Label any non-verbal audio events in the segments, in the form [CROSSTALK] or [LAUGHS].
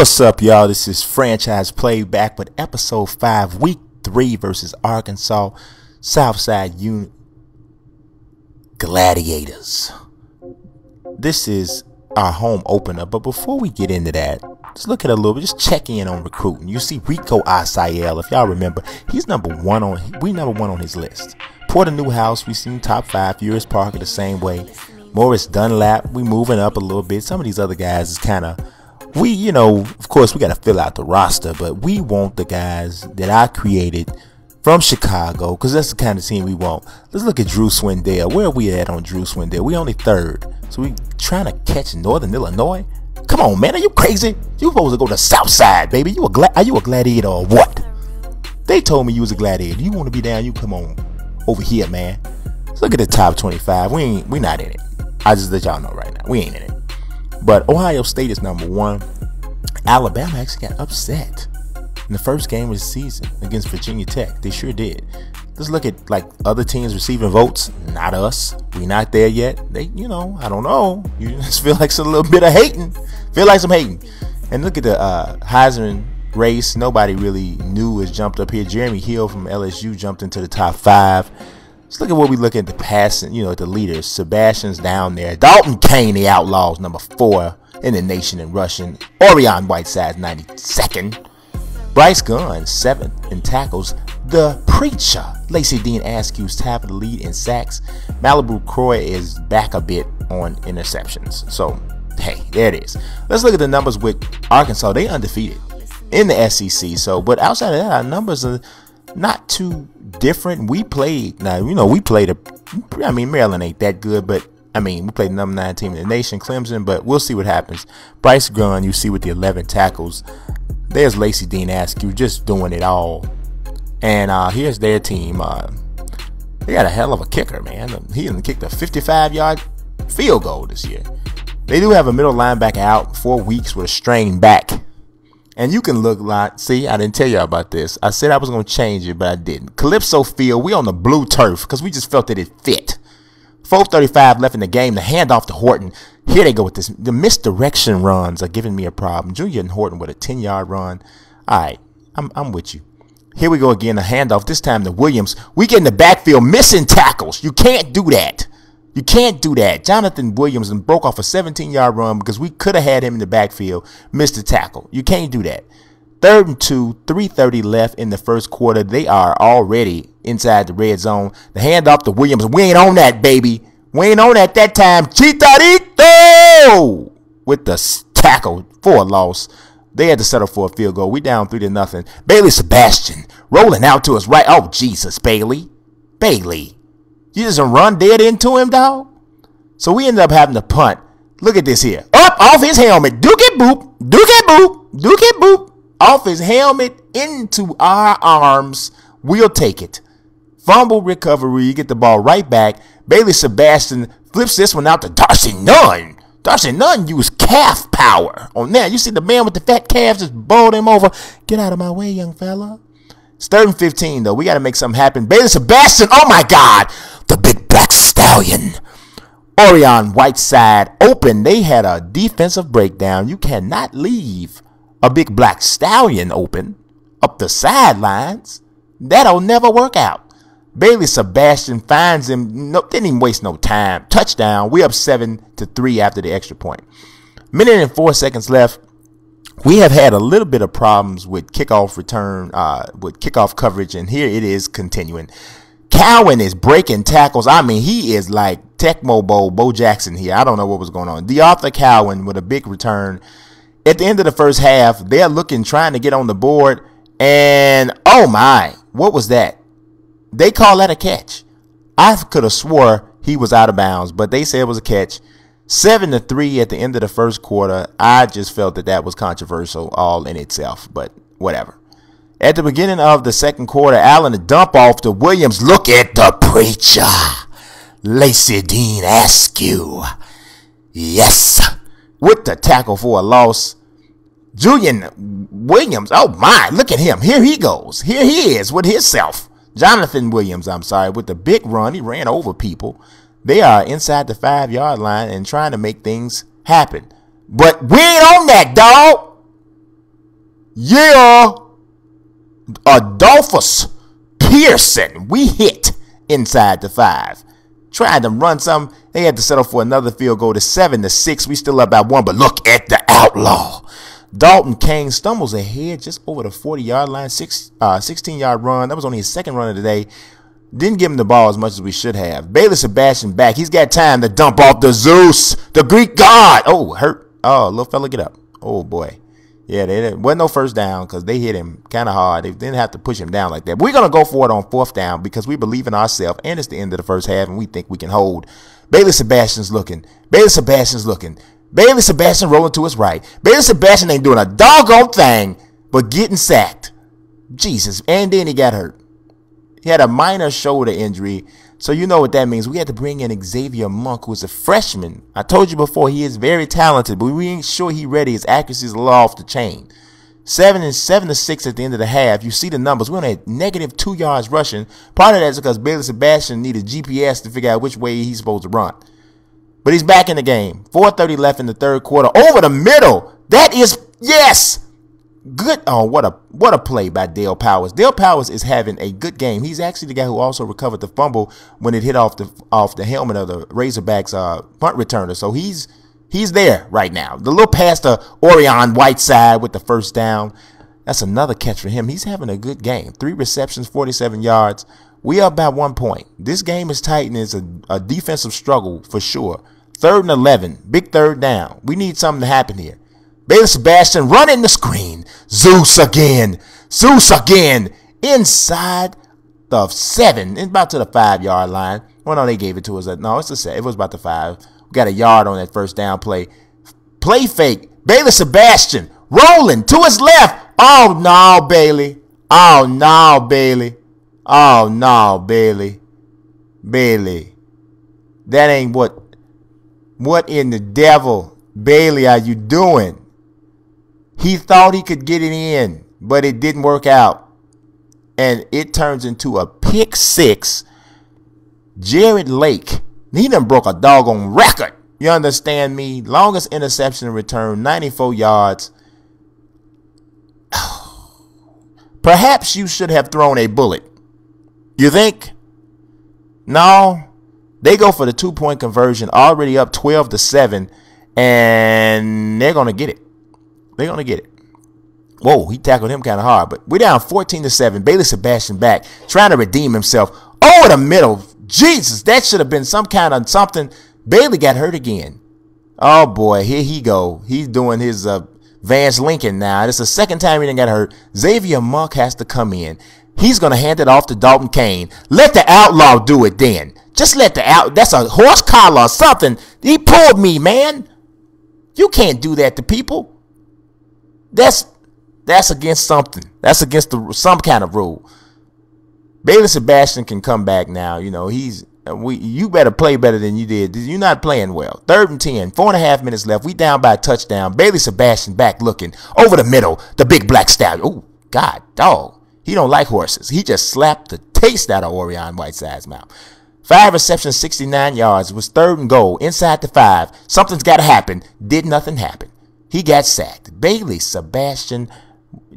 What's up, y'all? This is Franchise Playback with episode 5, week 3 versus Arkansas Southside Unit Gladiators. This is our home opener, but before we get into that, let's look at a little bit, just check in on recruiting. You see Rico Asael, if y'all remember, he's number one on, we number one on his list. Porter Newhouse, we seen top five. Furious Parker the same way. Morris Dunlap, we moving up a little bit. Some of these other guys is kind of we, you know, of course, we got to fill out the roster, but we want the guys that I created from Chicago because that's the kind of team we want. Let's look at Drew Swindell. Where are we at on Drew Swindell? We only third, so we trying to catch Northern Illinois. Come on, man, are you crazy? You supposed to go to South Side, baby. You a gla- are you a gladiator or what? They told me you was a gladiator. You want to be down? You come on over here, man. Let's look at the top 25. We ain't we not in it. I just let y'all know right now. We ain't in it. But Ohio State is number one. Alabama actually got upset in the first game of the season against Virginia Tech. They sure did. Let's look at like other teams receiving votes. Not us. We not there yet. They, you know, I don't know. You [LAUGHS] just feel like some little bit of hating. Feel like some hating. And look at the uh, Heisman race. Nobody really knew has jumped up here. Jeremy Hill from LSU jumped into the top five. Let's look at what we look at the passing, you know, the leaders. Sebastian's down there. Dalton Kane, the Outlaws, number four in the nation in rushing. Orion Whiteside, 92nd. Bryce Gunn, seventh in tackles. The Preacher, Lacey Dean Askew's top of the lead in sacks. Malibu Croy is back a bit on interceptions. So, hey, there it is. Let's look at the numbers with Arkansas. They undefeated in the SEC. So, but outside of that, our numbers are not too different. We played now, you know, we played a. I mean, Maryland ain't that good, but I mean, we played number nine team in the nation, Clemson. But we'll see what happens. Bryce Gunn, you see with the 11 tackles. There's Lacey Dean Askew just doing it all, and uh, here's their team. Uh, they got a hell of a kicker, man. He kicked a 55 yard field goal this year. They do have a middle linebacker out four weeks with a strained back. And you can look like, see, I didn't tell you about this. I said I was going to change it, but I didn't. Calypso Field, we on the blue turf because we just felt that it fit. 435 left in the game. The handoff to Horton. Here they go with this. The misdirection runs are giving me a problem. Junior and Horton with a 10 yard run. All right, I'm, I'm with you. Here we go again. The handoff. This time to Williams. We get in the backfield missing tackles. You can't do that. You can't do that. Jonathan Williams and broke off a 17 yard run because we could have had him in the backfield, missed the tackle. You can't do that. Third and two, 330 left in the first quarter. They are already inside the red zone. The handoff to Williams. We ain't on that, baby. We ain't on that that time. Chicharito with the tackle for a loss. They had to settle for a field goal. We down three to nothing. Bailey Sebastian rolling out to his right. Oh Jesus, Bailey, Bailey. You just run dead into him, dog. So we ended up having to punt. Look at this here. Up off his helmet. Duke it boop. Duke it boop. Duke it boop. Off his helmet into our arms. We'll take it. Fumble recovery. You get the ball right back. Bailey Sebastian flips this one out to Darcy Nunn. Darcy Nunn used calf power on that. You see the man with the fat calves just bowled him over. Get out of my way, young fella. It's third and 15, though. We got to make something happen. Bailey Sebastian, oh my God, the big black stallion. Orion Whiteside open. They had a defensive breakdown. You cannot leave a big black stallion open up the sidelines. That'll never work out. Bailey Sebastian finds him. No, didn't even waste no time. Touchdown. We up seven to three after the extra point. Minute and four seconds left we have had a little bit of problems with kickoff return, uh, with kickoff coverage, and here it is continuing. Cowan is breaking tackles. I mean, he is like Tecmo Bowl, Bo Jackson here. I don't know what was going on. DeArthur Cowan with a big return. At the end of the first half, they're looking, trying to get on the board, and oh my, what was that? They call that a catch. I could have swore he was out of bounds, but they said it was a catch. Seven to three at the end of the first quarter. I just felt that that was controversial all in itself, but whatever. At the beginning of the second quarter, Allen a dump off to Williams. Look at the preacher, Lacey Dean Askew. Yes, with the tackle for a loss. Julian Williams. Oh my, look at him. Here he goes. Here he is with himself. Jonathan Williams, I'm sorry, with the big run. He ran over people. They are inside the five yard line and trying to make things happen. But we ain't on that, dog. Yeah. Adolphus Pearson. We hit inside the five. Tried to run some. They had to settle for another field goal to seven to six. We still up by one, but look at the outlaw. Dalton Kane stumbles ahead just over the 40 yard line, six, uh, 16 yard run. That was only his second run of the day. Didn't give him the ball as much as we should have. Bailey Sebastian back. He's got time to dump off the Zeus, the Greek god. Oh, hurt. Oh, little fella, get up. Oh, boy. Yeah, didn't, wasn't no first down because they hit him kind of hard. They didn't have to push him down like that. We're going to go for it on fourth down because we believe in ourselves and it's the end of the first half and we think we can hold. Bailey Sebastian's looking. Bailey Sebastian's looking. Bailey Sebastian rolling to his right. Bailey Sebastian ain't doing a doggone thing but getting sacked. Jesus. And then he got hurt. He had a minor shoulder injury. So you know what that means. We had to bring in Xavier Monk, who's a freshman. I told you before he is very talented, but we ain't sure he ready. His accuracy is a little off the chain. Seven and seven to six at the end of the half. You see the numbers. We're on a negative two yards rushing. Part of that is because Bailey Sebastian needed GPS to figure out which way he's supposed to run. But he's back in the game. 4:30 left in the third quarter. Over the middle. That is yes. Good. Oh, what a what a play by Dale Powers. Dale Powers is having a good game. He's actually the guy who also recovered the fumble when it hit off the off the helmet of the Razorbacks uh, punt returner. So he's he's there right now. The little pass to Orion Whiteside with the first down. That's another catch for him. He's having a good game. Three receptions, 47 yards. We are about one point. This game is tight and it's a, a defensive struggle for sure. Third and 11. Big third down. We need something to happen here. Bailey Sebastian running the screen. Zeus again. Zeus again. Inside the seven. It's about to the five yard line. Well, no, they gave it to us. No, it's the set. It was about the five. We got a yard on that first down play. Play fake. Bailey Sebastian rolling to his left. Oh no, Bailey. Oh no, Bailey. Oh no, Bailey. Bailey. That ain't what. What in the devil, Bailey, are you doing? He thought he could get it in, but it didn't work out. And it turns into a pick six. Jared Lake, he done broke a doggone record. You understand me? Longest interception return, 94 yards. [SIGHS] Perhaps you should have thrown a bullet. You think? No. They go for the two point conversion, already up 12 to 7, and they're going to get it. They're gonna get it. Whoa, he tackled him kind of hard, but we're down 14 to 7. Bailey Sebastian back, trying to redeem himself. Over the middle. Jesus, that should have been some kind of something. Bailey got hurt again. Oh boy, here he go. He's doing his uh, Vance Lincoln now. This is the second time he didn't get hurt. Xavier Monk has to come in. He's gonna hand it off to Dalton Kane. Let the outlaw do it then. Just let the out. That's a horse collar or something. He pulled me, man. You can't do that to people. That's that's against something. That's against the, some kind of rule. Bailey Sebastian can come back now. You know he's uh, we. You better play better than you did. You're not playing well. Third and ten, four and a half minutes left. We down by a touchdown. Bailey Sebastian back looking over the middle. The big black stallion. Oh God, dog. He don't like horses. He just slapped the taste out of Orion Whiteside's mouth. Five receptions, 69 yards. Was third and goal inside the five. Something's got to happen. Did nothing happen. He got sacked. Bailey Sebastian,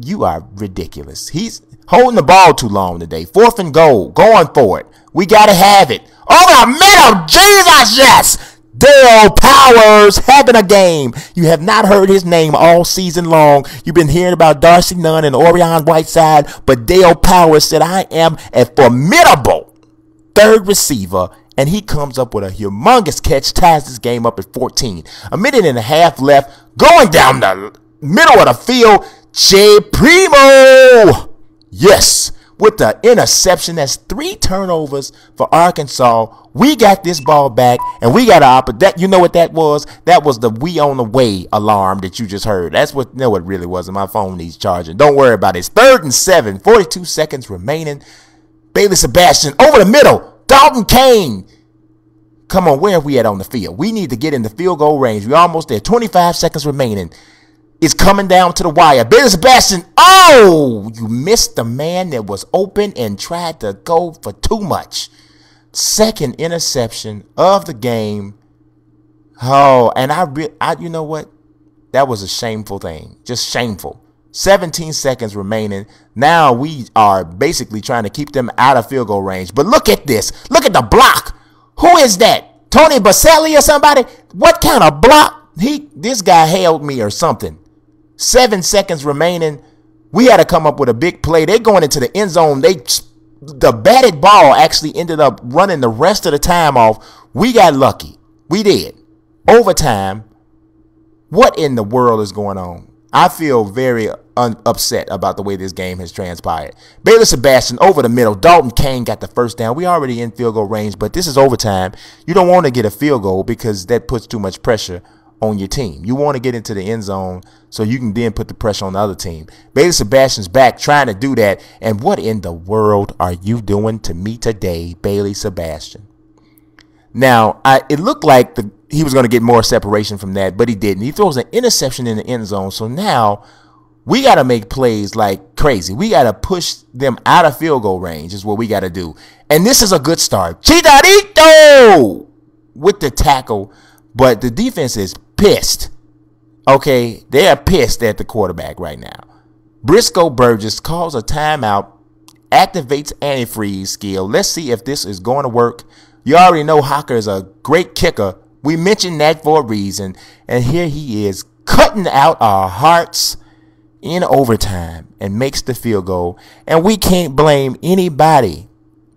you are ridiculous. He's holding the ball too long today. Fourth and goal, going for it. We gotta have it. Oh, the middle, Jesus, yes! Dale Powers having a game. You have not heard his name all season long. You've been hearing about Darcy Nunn and Orion Whiteside, but Dale Powers said, I am a formidable third receiver and he comes up with a humongous catch, ties this game up at 14. A minute and a half left, going down the middle of the field. J Primo, yes, with the interception. That's three turnovers for Arkansas. We got this ball back, and we got a op- that. You know what that was? That was the "We on the way" alarm that you just heard. That's what. Know what really was. And my phone needs charging. Don't worry about it. It's third and seven. 42 seconds remaining. Bailey Sebastian over the middle. Dalton Kane. Come on, where are we at on the field? We need to get in the field goal range. We're almost there. 25 seconds remaining. It's coming down to the wire. Bailey Sebastian. Oh, you missed the man that was open and tried to go for too much. Second interception of the game. Oh, and I, I, you know what? That was a shameful thing. Just shameful. 17 seconds remaining. Now we are basically trying to keep them out of field goal range. But look at this. Look at the block. Who is that? Tony Baselli or somebody? What kind of block? He this guy held me or something. Seven seconds remaining. We had to come up with a big play. They're going into the end zone. They the batted ball actually ended up running the rest of the time off. We got lucky. We did. Overtime. What in the world is going on? I feel very un- upset about the way this game has transpired. Bailey Sebastian over the middle. Dalton Kane got the first down. We already in field goal range, but this is overtime. You don't want to get a field goal because that puts too much pressure on your team. You want to get into the end zone so you can then put the pressure on the other team. Bailey Sebastian's back trying to do that. And what in the world are you doing to me today, Bailey Sebastian? Now, I, it looked like the he was going to get more separation from that, but he didn't. He throws an interception in the end zone. So now we got to make plays like crazy. We got to push them out of field goal range, is what we got to do. And this is a good start. Chicharito with the tackle, but the defense is pissed. Okay, they are pissed at the quarterback right now. Briscoe Burgess calls a timeout, activates antifreeze skill. Let's see if this is going to work. You already know Hocker is a great kicker we mentioned that for a reason. And here he is cutting out our hearts in overtime and makes the field goal. And we can't blame anybody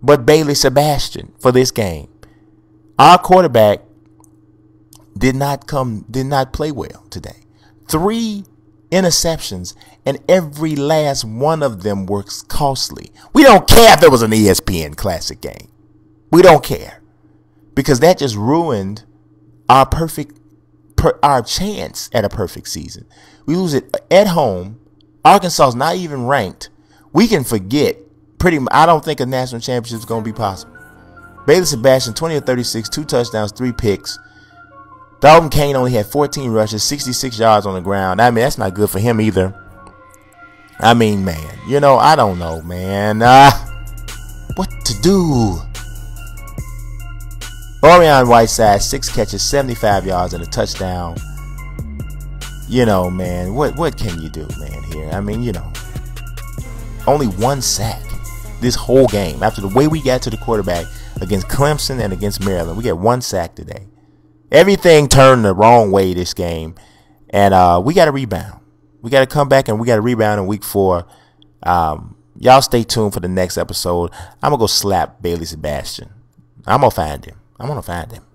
but Bailey Sebastian for this game. Our quarterback did not come did not play well today. Three interceptions and every last one of them works costly. We don't care if it was an ESPN classic game. We don't care. Because that just ruined our perfect per, our chance at a perfect season. We lose it at home. Arkansas is not even ranked. We can forget pretty. I don't think a national championship is going to be possible. Bailey Sebastian, 20 or 36, two touchdowns, three picks. Dalton Kane only had 14 rushes, 66 yards on the ground. I mean, that's not good for him either. I mean, man, you know, I don't know, man. Uh, [LAUGHS] what to do? Orion Whiteside, six catches, 75 yards, and a touchdown. You know, man, what what can you do, man? Here, I mean, you know, only one sack this whole game. After the way we got to the quarterback against Clemson and against Maryland, we got one sack today. Everything turned the wrong way this game, and uh, we got to rebound. We got to come back and we got to rebound in week four. Um, y'all stay tuned for the next episode. I'm gonna go slap Bailey Sebastian. I'm gonna find him. I'm gonna find him.